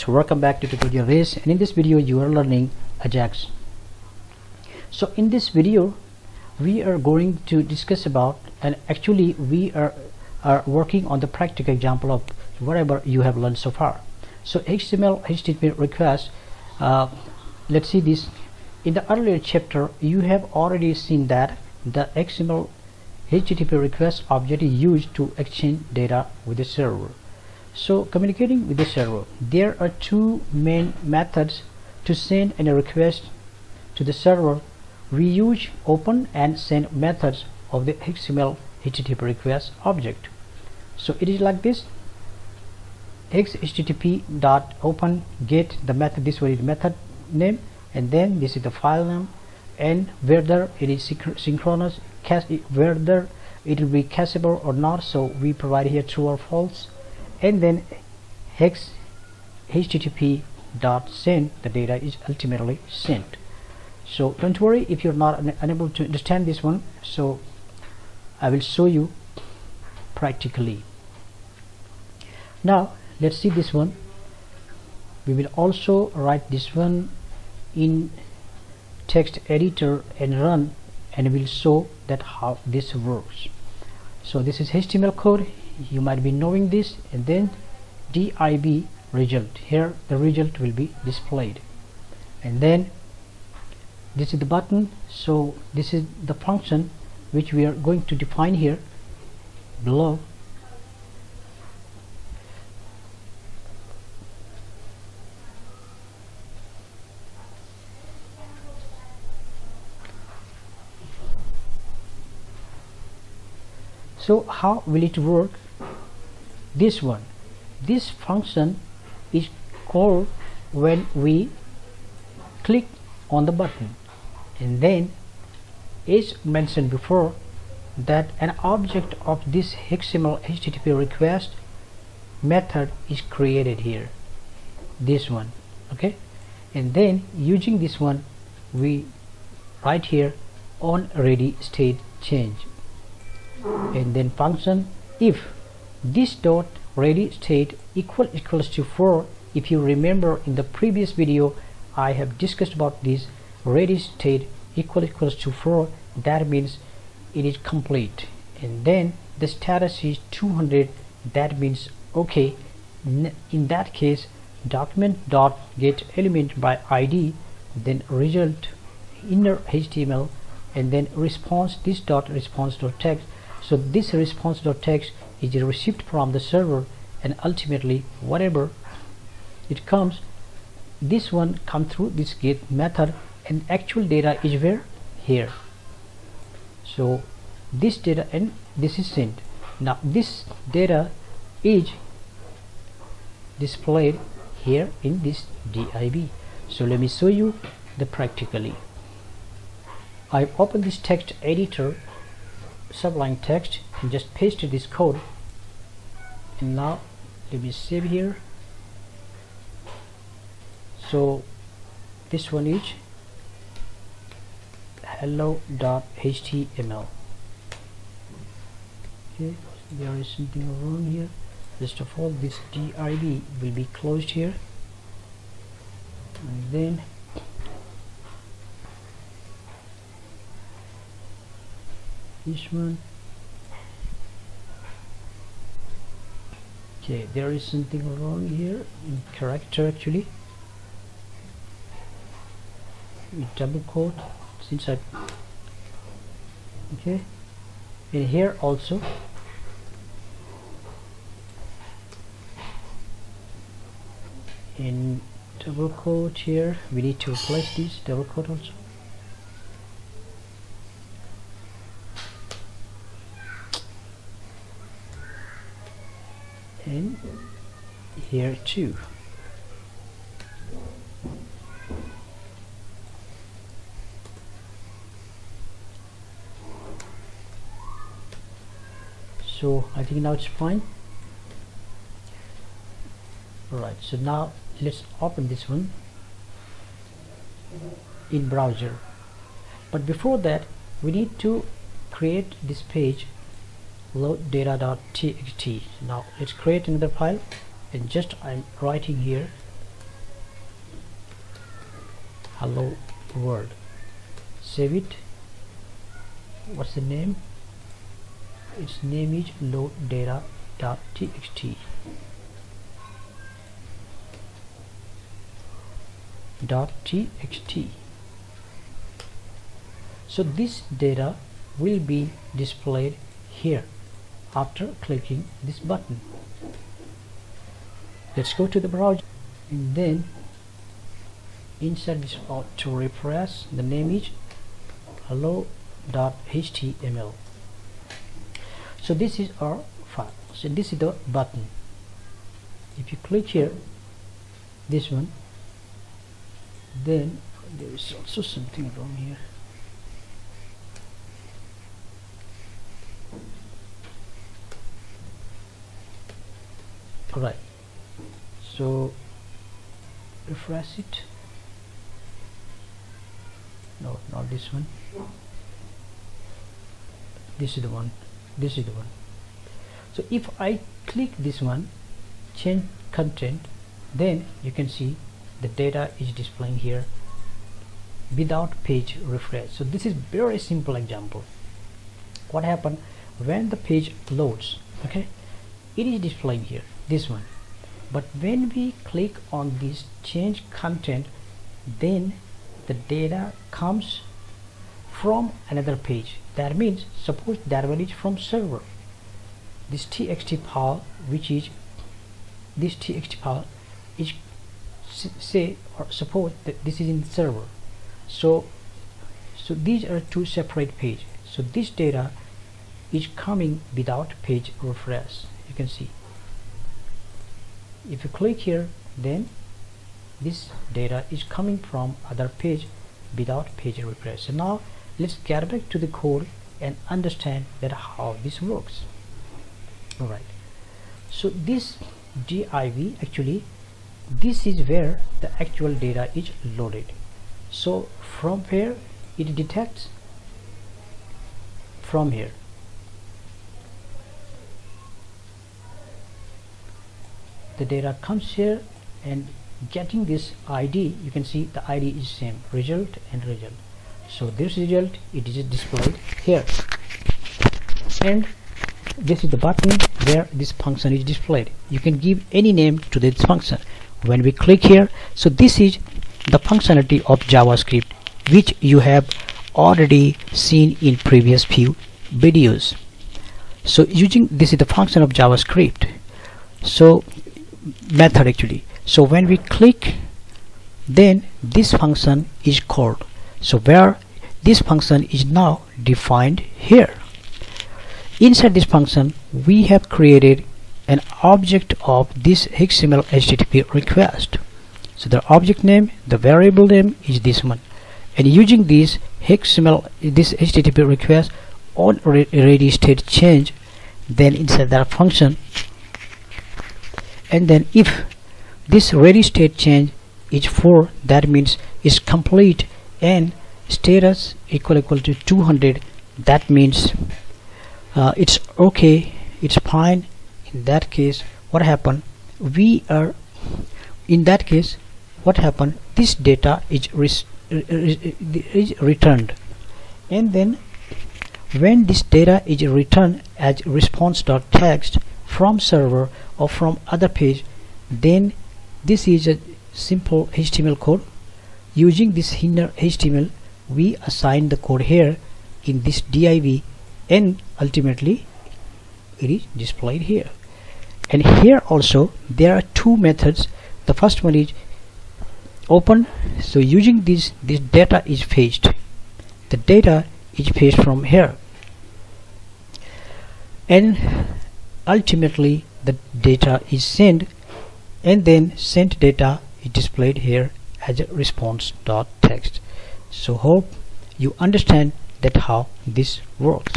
so welcome back to Tutorial Rays. And in this video you are learning ajax. So in this video we are going to discuss about and actually we are are working on the practical example of whatever you have learned so far. So html http request uh, let's see this. In the earlier chapter you have already seen that the xml http request object is used to exchange data with the server so communicating with the server there are two main methods to send a request to the server. We use open and send methods of the xml http request object. So it is like this. Http dot open get the method this one is the method name and then this is the file name and whether it is synchronous whether it will be cacheable or not. So we provide here true or false and then hex http dot send. The data is ultimately sent. So don't worry if you're not un unable to understand this one. So I will show you practically. Now let's see this one. We will also write this one in text editor and run and we'll show that how this works. So this is HTML code you might be knowing this and then div result. Here the result will be displayed. And then this is the button. So this is the function which we are going to define here below. So how will it work this one. This function is called when we click on the button. And then as mentioned before that an object of this XML HTTP request method is created here. This one okay? And then using this one we write here on ready state change. And then function if this dot ready state equal equals to 4 if you remember in the previous video I have discussed about this ready state equal equals to 4 that means it is complete. And then the status is 200 that means okay in that case document dot get element by id then result inner html and then response this dot response dot text. So this response dot text is received from the server and ultimately whatever it comes this one come through this get method and actual data is where? Here. So this data and this is sent. Now this data is displayed here in this div so let me show you the practically. I've opened this text editor sublime text and just paste this code. And now let me save here. So this one is hello.html okay there is something wrong here. First of all this div will be closed here. And then this one okay there is something wrong here. In character actually. We double quote since I okay. And here also. In double quote here. We need to replace this double quote also and here too. So I think now it's fine. Alright so now let's open this one in browser. But before that we need to create this page load data.txt now let's create another file. And just I'm writing here hello world. Save it. What's the name? Its name is load data.txt dot txt so this data will be displayed here after clicking this button let's go to the browser and then insert this to refresh the name is hello.html so this is our file. So this is the button. If you click here this one then there is also something wrong here alright so refresh it. No not this one. This is the one. This is the one. So if I click this one change content then you can see the data is displaying here without page refresh. So this is very simple example. What happened? When the page loads okay it is displaying here this one but when we click on this change content then the data comes from another page. That means suppose that one is from server. This txt file which is this txt file is say or suppose that this is in server. So so these are two separate pages. So this data is coming without page refresh you can see if you click here then this data is coming from other page without page refresh so now let's get back to the code and understand that how this works. All right so this div actually this is where the actual data is loaded. So from where it detects from here the data comes here and getting this ID you can see the ID is same result and result. So this result it is displayed here. And this is the button where this function is displayed. You can give any name to this function. When we click here so this is the functionality of JavaScript which you have already seen in previous few videos. So using this is the function of JavaScript. So method actually. So when we click then this function is called. So where this function is now defined here. Inside this function we have created an object of this XML HTTP request. So the object name the variable name is this one. And using this XML this HTTP request on ready state change then inside that function and then if this ready state change is 4 that means is complete and status equal equal to 200 that means uh, it's okay it's fine. In that case what happened we are in that case what happened this data is, is returned. And then when this data is returned as response.txt from server or from other page then this is a simple HTML code. Using this inner HTML we assign the code here in this div and ultimately it is displayed here. And here also there are two methods. The first one is open. So using this this data is fetched. The data is fetched from here. And ultimately the data is sent and then sent data is displayed here as a response.txt so hope you understand that how this works.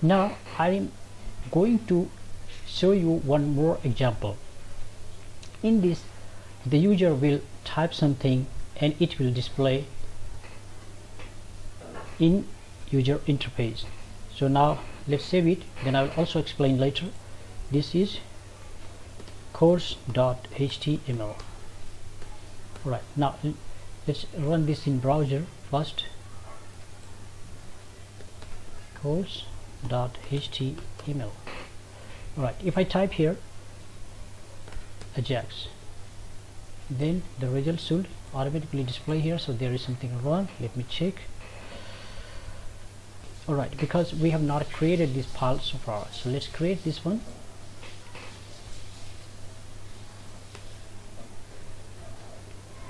Now I'm going to show you one more example. In this the user will type something and it will display in user interface. So now let's save it then I will also explain later. This is course.html right now let's run this in browser first. Course.html right if I type here Ajax then the result should automatically display here so there is something wrong. Let me check alright because we have not created this file so far so let's create this one.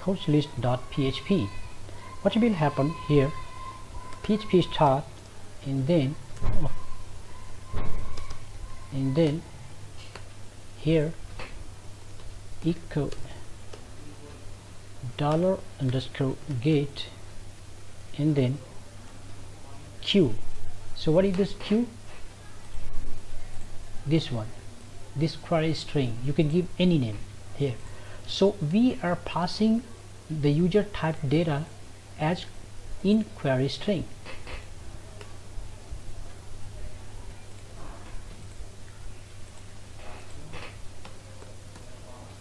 Courselist.php what will happen here? Php start and then oh, and then here echo dollar underscore get and then q so what is this q? This one. This query string. You can give any name here. So we are passing the user type data as in query string.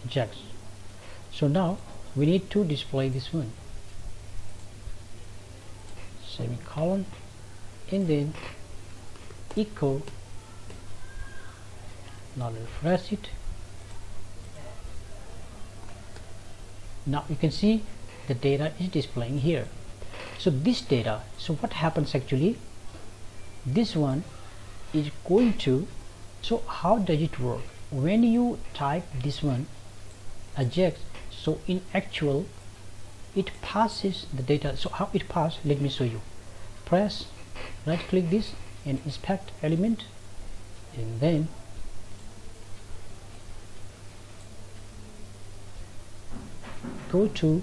Jax. so now we need to display this one. Semicolon and then echo now refresh it now you can see the data is displaying here. So this data so what happens actually? This one is going to so how does it work? When you type this one Ajax so in actual it passes the data. So how it pass let me show you. Press right click this and inspect element and then go to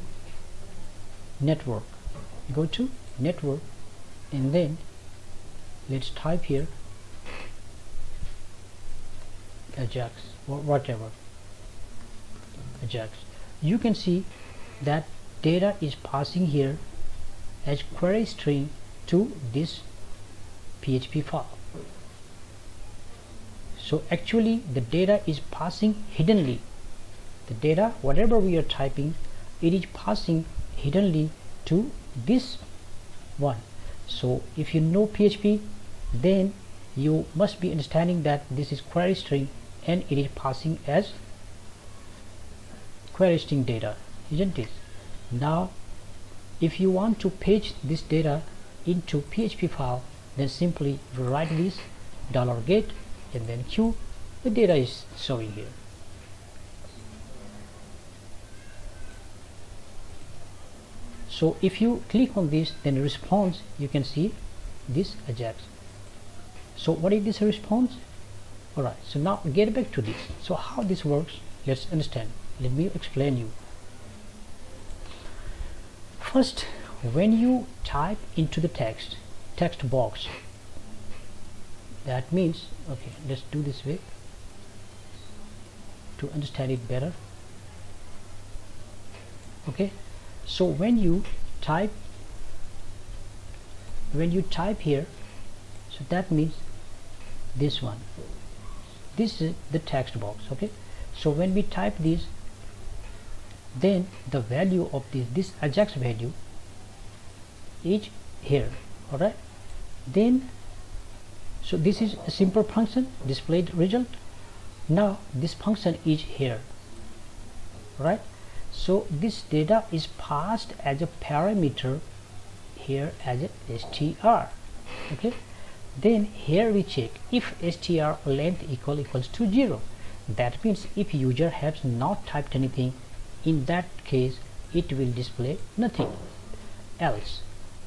network. Go to network and then let's type here ajax or whatever. Ajax. You can see that data is passing here as query string to this php file. So actually the data is passing hiddenly. The data whatever we are typing it is passing hiddenly to this one. So if you know PHP then you must be understanding that this is query string and it is passing as query string data isn't it? Now if you want to page this data into PHP file then simply write this dollar $get and then q the data is showing here. So if you click on this then response you can see this ajax. So what is this response? All right so now get back to this. So how this works? Let's understand. Let me explain you. First when you type into the text text box that means okay let's do this way. To understand it better. Okay so when you type when you type here so that means this one. This is the text box okay? So when we type this then the value of this this ajax value is here all right then so this is a simple function displayed result. Now this function is here right? So this data is passed as a parameter here as a str okay? Then here we check if str length equal equals to zero. That means if user has not typed anything in that case it will display nothing else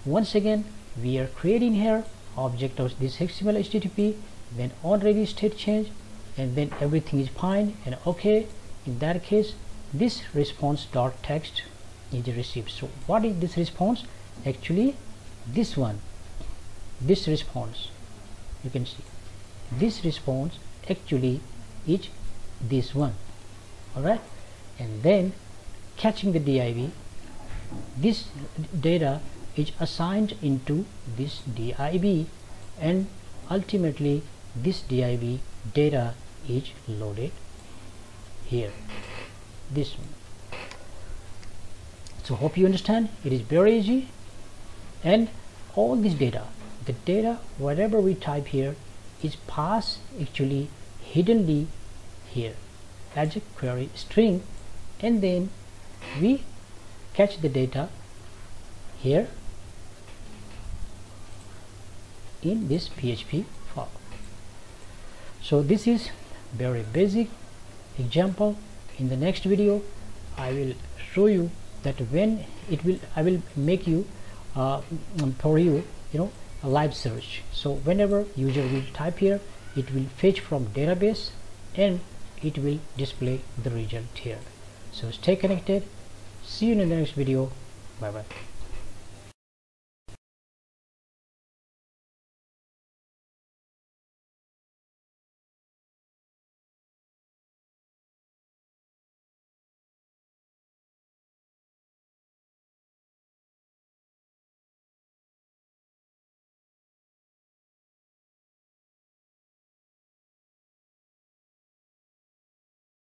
once again we are creating here object of this XML HTTP then already state change and then everything is fine and okay. In that case this response dot text is received. So what is this response? Actually this one this response you can see. This response actually is this one. All right and then catching the div this data is assigned into this div and ultimately this div data is loaded here. This one. So hope you understand. It is very easy. And all this data the data whatever we type here is passed actually hiddenly here as a query string. And then we catch the data here in this PHP file. So this is very basic example. In the next video I will show you that when it will I will make you uh, for you you know a live search. So whenever user will type here it will fetch from database and it will display the result here. So stay connected. See you in the next video. Bye bye